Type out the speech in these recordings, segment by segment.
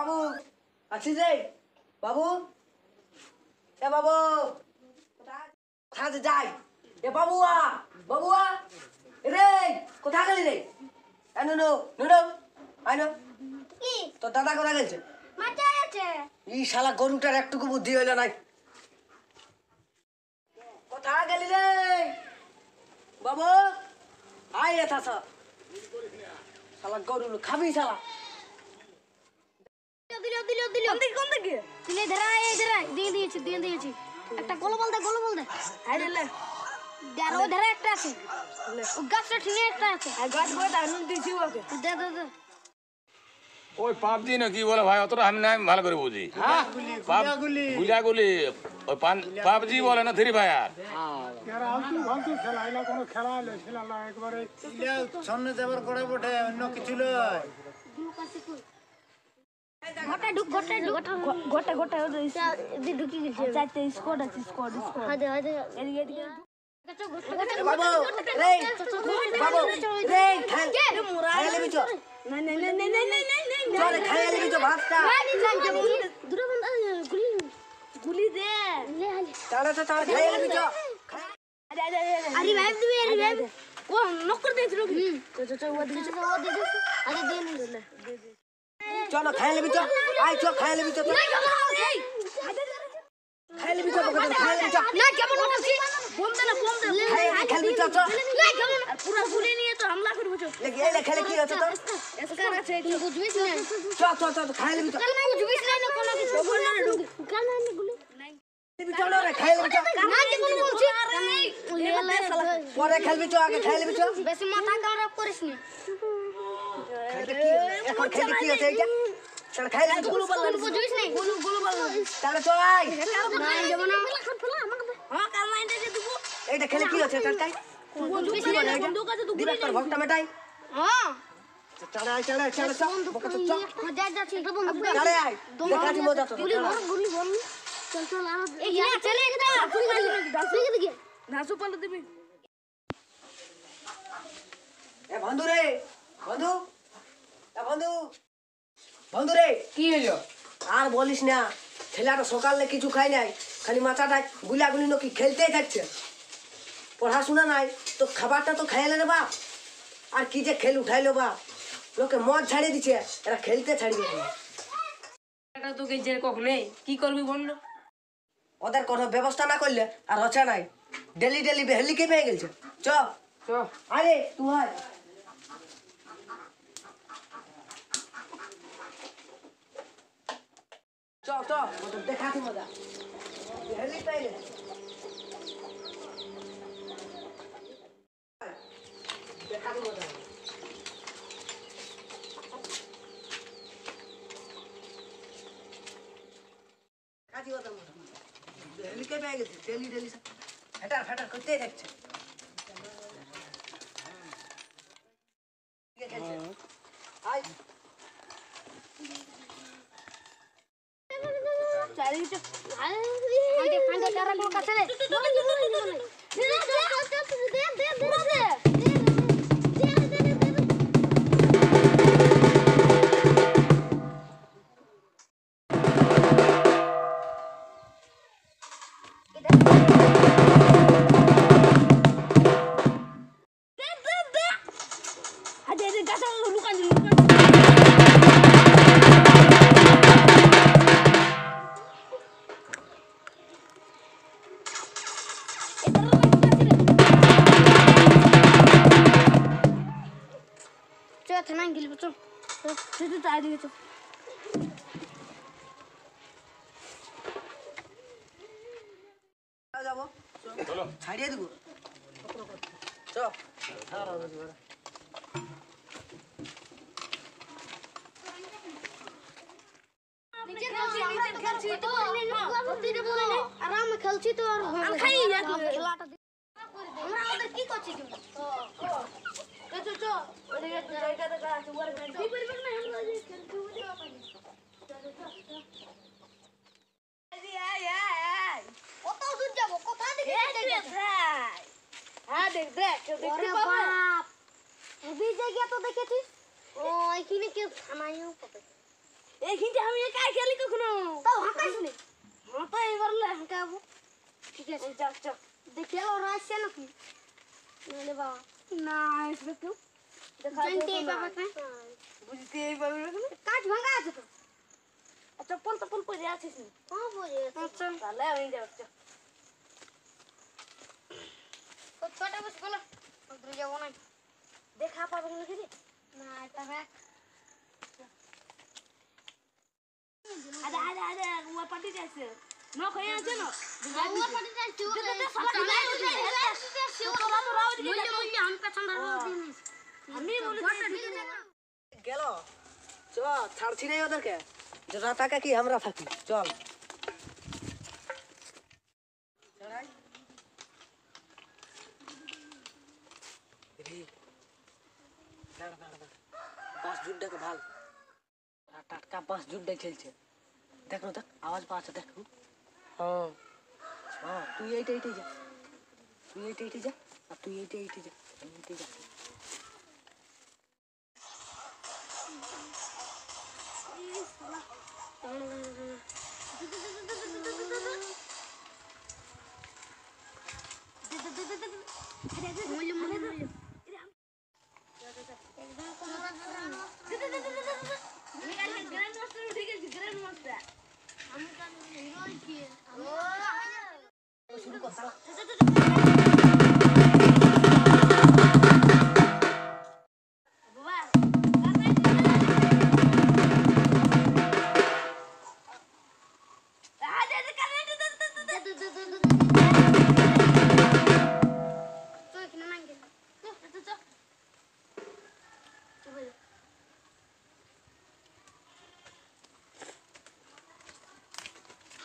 বাবু আছিস রে? বাবু? এ বাবু কোথা আছে যাই। এ বাবুয়া বাবুয়া? রে কোথা গেলি রে? নুনু নুনু তোর দাদা কোথা গেছে? শালা গরুটার একটুকু বুদ্ধি হইল নাই। কোথা গেলি রে? বাবু আয় এথা শালা গরু খাবি শালা। দিল দিল দিল। কোন দিকে কোন দিকে? দিলে ধরা এই ধরা দিয়ে দিয়েছি দিয়ে দিয়েছি। একটা গোল বল দে গোল বল দে। হাই দিলে আর ও ধরা একটা আছে। ও গাছটা ঠিনে একটা আছে। আর গাছ বড় দারুণ দিছি ওকে। দে দে দে। ওই পাবজি না কি বলে ভাই অতটা আমি নাই ভালো করে বুঝি। গুলিয়াগুলি। ওই পাবজি বলে না থ্রি ফায়ার খেলা এলা কোনো খেলা হলে খেলা না একবারে। সামনে যাবার করে বটে অন্য কিছু লয়। গোটা ঢুক গোটা ঢুক। গোটা গোটা দি ঢুকি গেছে। চাইতে স্কোয়াড আছে স্কোয়াড স্কোয়াড। হাদে হাদে এদিকে এদিকে। এ বাবু রে বাবু রে খাই। খাই লেবি চো নাই নাই নাই নাই নাই নাই নাই চলে খাই লেবি চো ভাতটা। দূরে বন্ধ গুলি। গুলি দে। তাড়া তো তাড়া খাই লেবি চো চলো খাই লেবি চো আয় চো খাই লেবি চো খাই লেবি চো বকতে খাই লেবি চো না কেমন বলছি বোম দে না বোম দে। খাই খেলবি চো চো না কেমন? পুরো গুলি নিয়ে তো হামলা করব চো লেগে এলে খেলে কি হচ্ছে তো এসকার আছে তুই বুঝবিস না। চো চো চো খাই লেবি চো না বুঝবিস না কোনো কিছু বল না ঢুক কাল না গুলি? লেবি রে খাই লেবি চো না কেমন বলছি? পরে খেলবি চো আগে খাই লেবি চো বেশি মাথা খারাপ করিস না এখন খেলতে কি হচ্ছে এইটা চল খাই লেবি চো বুঝবিস না গুলু গুলু বল। তাহলে তো আয়। না যাব না হ্যাঁ কাল মাইন্ডে দিব। এইটা খেলে কি হচ্ছে? টাটাই বুঝবিস না বন্ধু কাছে তো দিবা তোর ভক্ত মেটাই। হ্যাঁ। চলে আয় চলে চলে চো বকতে চো যা যা ঠিক বন্ধু চলে। আয়। দেখাচ্ছি মজা তো গুলি বল গুলি বল চল চল আর এই চলে একটা তুই দিকে দিকে নাসু পালো দিবি। এ বন্ধু রে বন্ধু। বন্ধু বন্ধু রে। কি হলো আর বলিস না ছেলেটা সকালে কিছু খাই নাই খালি মাথাটা গুলাগুলি নাকি খেলতেই থাকছে পড়াশোনা নাই তো খাবারটা তো খাইলে রে বাপ। আর কি যে খেল উঠাইলো বাপ। লোকে মদ ছাড়িয়ে দিচ্ছে এরা খেলতে ছাড়িয়ে দিল এটা তো যে কখনোই কি করবি বল ওদের কোনো ব্যবস্থা না করলে আর হচ্ছে নাই। ডেলি ডেলি বেহলিকে পেয়ে গেছে চ। চ। আরে তুই হয় চ চ ওদের দেখাতে মজা পেয়ে গেছে দেখাতে মজা কাজী ওদের মজা বেহলিকে পেয়ে গেছে, ডেলি ডেলি। ফেটার ফেটার করতেই থাকছে আয় চারিদিকে আরে ফান্ডে কারা কোন চল থানায় গেলি চল তুই তো তাই দিবি চল। যাব চলো। ছাড়িয়ে দিব। চ আরাম খেলছি তো আর খাই খেলাটা আমরা ওদের কি করছি? কত দূর যাব কোথা দিকে হ্যাঁ দেখ দেখ দেখতে পাবো হেভি জায়গা তো দেখেছিস ও এখানে কেউ থামাইও পাবে এই কিন্তু আমি একাই খেলি কখনো তাও হাঁকাইছ নি। হ্যাঁ তো এবার হাঁকাবো ঠিক আছে যাও যাও দেখে। ওরা আসছে নাকি বাবা না আসবে কেউ না বুঝতে না কাজ ভাঙা আছে তো আচ্ছা চপ্পল টপ্পল পরে আছিস না তাহলে আমি যাচ্ছি তো ছোট বস দূরে যাব না দেখা পাবে নাকি রে না এটা দেখ আরে আরে আছে আমি বলি গেল চ ছাড়ছি নাই ওদেরকে যারা টাকা কি আমরা থাকি চল। রে, জুটটাকে ভালো টাটকা খেলছে দেখ না দেখ আওয়াজ পাচ্ছে দেখ হ্যাঁ তুই এইটা এইটাই যা। তুই এইটা এইটাই যা, আর তুই এইটা এইটাই যা এইটাই যাচ্ছি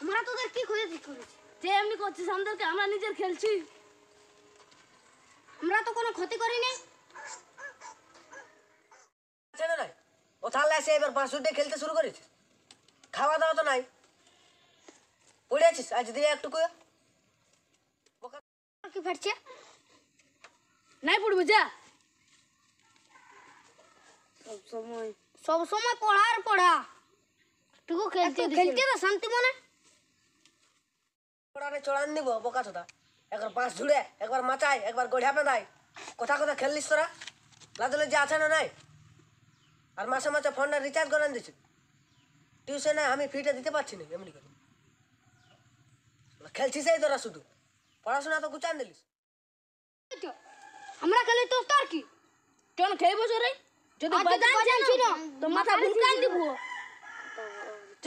আমরা তোদের কি করে করেছি? যে এমনি করছিস আমাদেরকে আমরা নিজের খেলছি। আমরা তো কোনো ক্ষতি করিনি। না ও তাহলে এসে এবার বাসুডে খেলতে শুরু করেছিস খাওয়া দাওয়া তো নাই। পড়ে আছিস? আজ দিয়ে একটু কয়ে কি ফাটছে? নাই পড়ব যা। সব সময়। সব সময় পড়ার পড়া। টুকু খেলতে খেলতে তো শান্তি মনে। পড়ারে চড়ান দিব বোকা চোদা একবার বাঁশ ঝুড়ে একবার মাচায় একবার গড়িয়া পেঁদায় কোথা কোথা খেললিস তোরা? লাদলে যে আছে না নাই? আর মাসে মাসে ফোনটা রিচার্জ করেন দিছি। টিউশনে আমি ফিটা দিতে পারছি না এমনি করে। খেলছিস এই তোরা শুধু। পড়াশোনা তো গুচান দিলিস। আমরা খেলি তো তার কি? কেন খেয়ে বসে রে যদি বাজান জানছি না তো মাথা ভুলকান দিব। চ।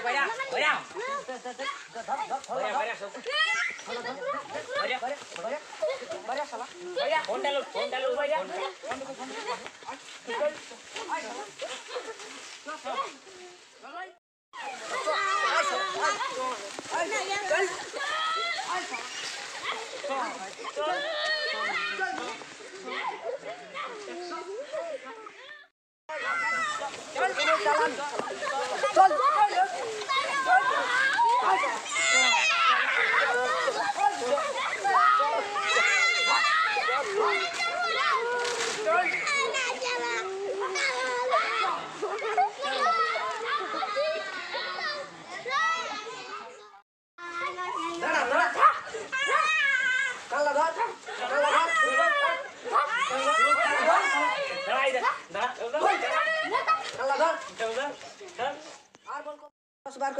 fuera, fuera, fuera. Fuera, fuera, fuera. Fuera, fuera. Fuera, Saba.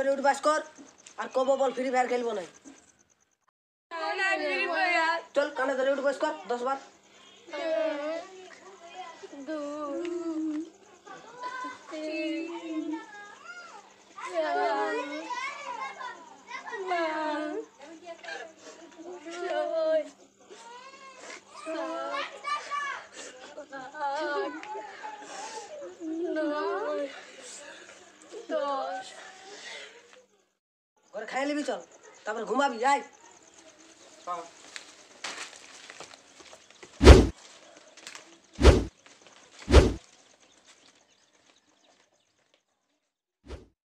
করে উঠবাস কর আর কব বল ফ্রি ফায়ার খেলব না চল কানে ধরে উঠবাস কর দশ বার No. খাই নিবি চল তারপরে ঘুমাবি আয়।